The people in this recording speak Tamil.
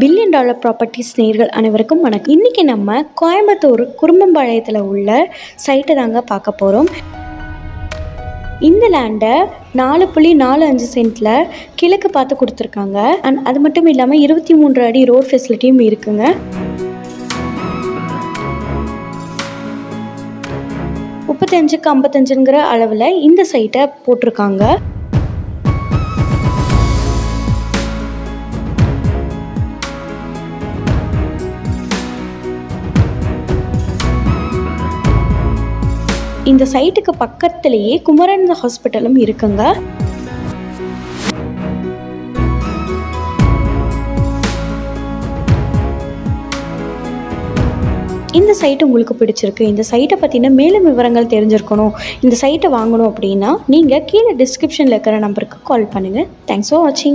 பில்லியன் டாலர் ப்ராப்பர்ட்டிஸ் நேர்கள் அனைவருக்கும் வணக்கம். இன்றைக்கி நம்ம கோயம்புத்தூர் குறும்பம்பாளையத்தில் உள்ள சைட்டை தாங்க பார்க்க போகிறோம் இந்த லேண்டை நாலு புள்ளி நாலு அஞ்சு சென்ட்டில் கிழக்கு பார்த்து கொடுத்துருக்காங்க. அண்ட் அது மட்டும் இல்லாமல் இருபத்தி மூன்று அடி ரோட் ஃபெசிலிட்டியும் இருக்குங்க. முப்பத்தஞ்சுக்கு ஐம்பத்தஞ்சுங்கிற அளவில் இந்த சைட்டை போட்டிருக்காங்க. இந்த சைட்டுக்கு பக்கத்துலேயே குமரன் ஹாஸ்பிட்டலும் இருக்குங்க. இந்த சைட் உங்களுக்கு பிடிச்சிருக்கு. இந்த சைட்டை பற்றின மேலும் விவரங்கள் தெரிஞ்சிருக்கணும். இந்த சைட்டை வாங்கணும் அப்படின்னா நீங்கள் கீழே டிஸ்கிரிப்ஷனில் இருக்கிற நம்பருக்கு கால் பண்ணுங்கள் தேங்க்ஸ் ஃபார் வாட்சிங்